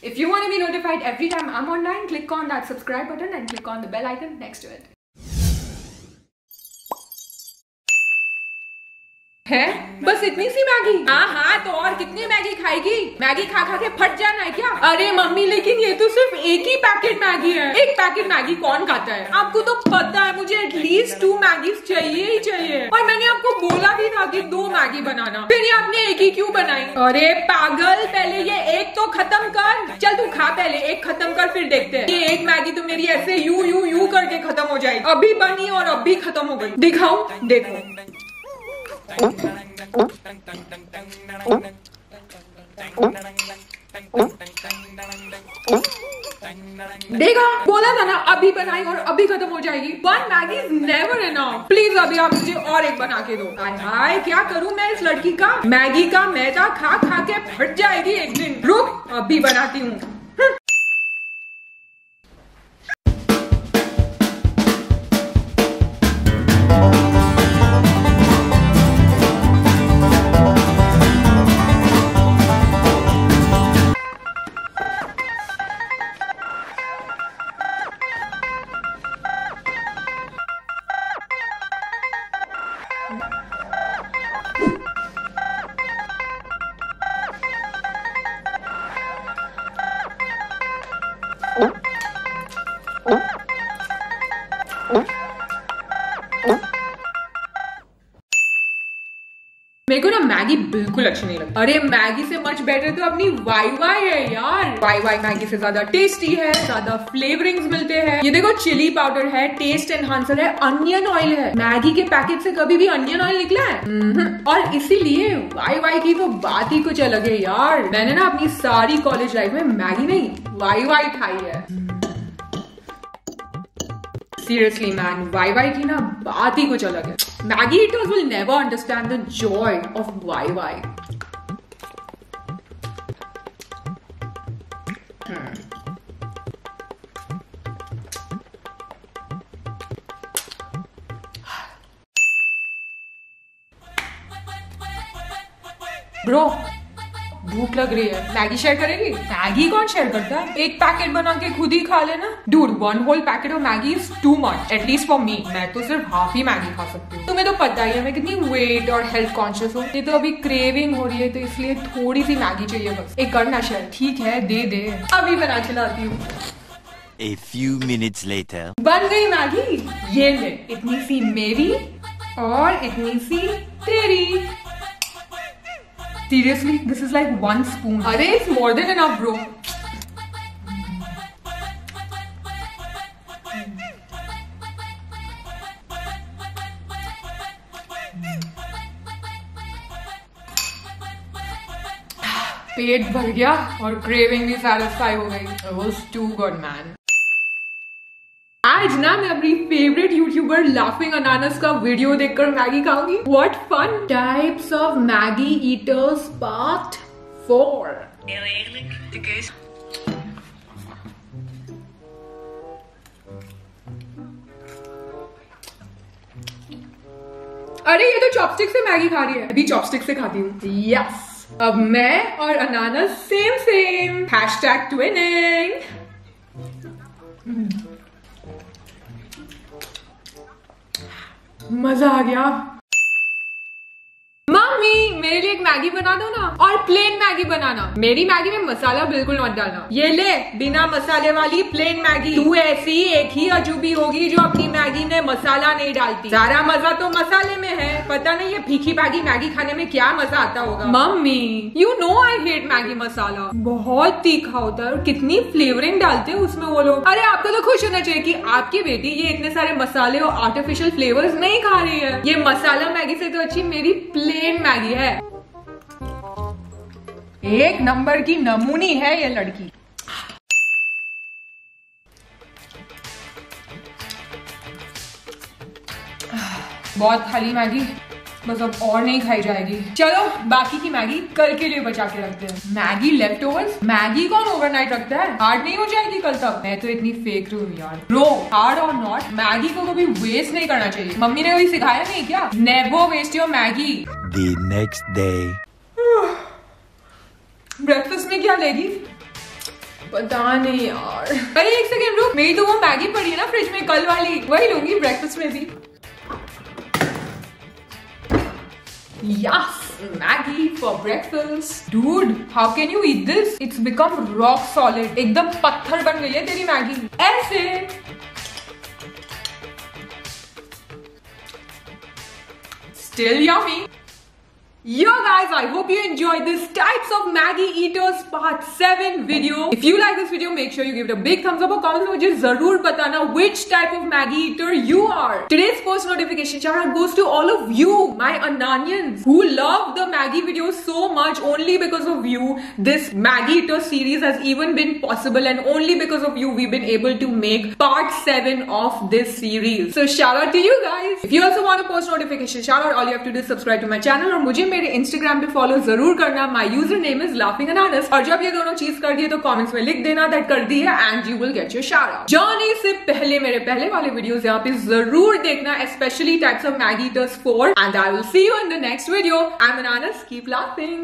If you want to be notified every time I'm online, click on that subscribe button and click on the bell icon next to it. है बस इतनी सी Maggi हाँ हाँ तो और कितनी Maggi खाएगी? मैगी खा खा के फट जाना है क्या? अरे मम्मी, लेकिन ये तो सिर्फ़ एक ही पैकेट मैगी है। एक पैकेट मैगी कौन खाता है? आपको तो पता है, मुझे एटलीस्ट टू मैगी चाहिए ही चाहिए। और मैंने आपको बोला भी था कि दो मैगी बनाना। फिर आपने एक ही क्यों बनाई? अरे पागल, पहले ये एक तो खत्म कर। चल तू खा पहले, एक खत्म कर, फिर देखते हैं। ये एक मैगी तो मेरी ऐसे यू यू यू करके खत्म हो जाएगी। अभी बनी और अभी खत्म हो गई। दिखाऊँ? देखो। देखा, बोला था ना, अभी बनाई और अभी खत्म हो जाएगी। One Maggi is never enough please अभी आप मुझे और एक बना के दो। हाय हाय, क्या करूँ मैं इस लड़की का? मैगी का मैदा खा खा के फट जाएगी एक दिन। रुक, अभी बनाती हूँ। मेरे को ना मैगी बिल्कुल अच्छी नहीं लगती। अरे मैगी से मच बेटर तो अपनी वाई वाई है यार। वाई वाई मैगी से ज़्यादा टेस्टी है ज़्यादा फ्लेवरिंग्स मिलते हैं। ये देखो चिली पाउडर है टेस्ट एनहांसर है अनियन ऑयल है। मैगी के पैकेट से कभी भी अनियन ऑयल निकला है? हम्म, और इसीलिए वाई वाई की तो बात ही कुछ अलग है यार। मैंने ना अपनी सारी कॉलेज लाइफ में मैगी नहीं वाई वाई खाई है। मैन वाई वाई की ना बात ही कुछ अलग है। Maggi eaters will never understand the joy of Wai Wai bro भूख लग रही है। मैगी शेयर करेगी? मैगी कौन शेयर करता? है एक पैकेट बना के खुद ही खा लेना। Dude one whole packet of Maggi is too much at least for me मैं तो सिर्फ़ हाफ़ ही मैगी खा सकती हूँ। तुम्हें तो पता ही है मैं कितनी वेट और हेल्थ कॉन्शियस हूँ। ये तो अभी क्रेविंग हो रही है तो इसलिए थोड़ी सी मैगी चाहिए बस। एक करना शेयर ठीक है दे दे। अभी बना खिलाती हूँ। A few minutes later. बन गई मैगी। ये ले। इतनी सी मेरी और इतनी सी तेरी। Seriously this is like one spoon अरे it's more than enough bro पेट भर गया और क्रेविंग भी सेटिस्फाई हो गई। Was too good man. आज ना मैं अपनी फेवरेट यूट्यूबर लाफिंग अनानस का वीडियो देखकर Maggi खाऊँगी। What fun types of Maggi eaters part four. अरे, ये तो चॉपस्टिक से मैगी खा रही है। अभी चॉपस्टिक से खाती हूँ। यस अब मैं और अनानस सेम सेम हैशटैग ट्विनिंग मज़ा आ गया मम्मी मेरे लिए एक मैगी बना दो ना और प्लेन मैगी बनाना। मेरी मैगी में मसाला बिल्कुल मत डालना। ये ले, बिना मसाले वाली प्लेन मैगी। तू ऐसी एक ही अजूबी होगी जो अपनी मैगी में मसाला नहीं डालती। सारा मज़ा तो मसाले में है। पता नहीं ये फीकी मैगी मैगी खाने में क्या मज़ा आता होगा। Mummy you know I hate Maggi masala. बहुत तीखा होता है और कितनी फ्लेवरिंग डालते हैं उसमें वो लोग। अरे आपको तो खुश होना चाहिए कि आपकी बेटी ये इतने सारे मसाले और आर्टिफिशियल फ्लेवर्स नहीं खा रही है। ये मसाला मैगी से तो अच्छी मेरी प्लेन मैगी है। एक नंबर की नमूनी है ये लड़की। बहुत खाली मैगी, बस अब और नहीं खाई जाएगी। चलो, बाकी की मैगी कल के लिए बचा के रखते हैं। मैगी लेफ़्ट ओवर्स मैगी कौन ओवरनाइट रखता है? हार्ड नहीं हो जाएगी कल तक? मैं तो इतनी फेक रही हूँ यार। ब्रो हार्ड और नॉट मैगी को कभी वेस्ट नहीं करना चाहिए। मम्मी ने कभी सिखाया नहीं क्या? Never waste your Maggi. Next day. Breakfast में क्या लेगी पता नहीं यार अरे एक सेकेंड रुक मेरी तो वो मैगी पड़ी है ना फ्रिज में कल वाली वही लूँगी ब्रेकफास्ट में भी Yes, Maggie for breakfast. Dude, how can you eat this? It's become rock solid. एकदम पत्थर बन गई है तेरी मैगी ऐसे Still yummy. Yo guys, I hope you enjoyed this types of Maggie Eaters part 7 video. If you like this video, make sure you give it a big thumbs up or comment में मुझे जरूर बताना which type of Maggie Eater you are. Today's post notification shout out goes to all of you, my Ananians, who love the Maggie videos so much only because of you. This Maggie Eater series has even been possible and only because of you we've been able to make part 7 of this series. So shout out to you guys. If you also want a post notification shout out, all you have to do is subscribe to my channel और मुझे मेरे Instagram पे follow ज़रूर करना। My user name is laughing अनानस और जब ये दोनों चीज़ कर दिए तो कमेंट्स में लिख देना दैट कर दिए and you will get your शारा जर्नी से पहले मेरे पहले वाले वीडियोस यहाँ पे ज़रूर देखना specially types of Maggi eaters four and I will see you in the next video I am अनानस कीप लाफिंग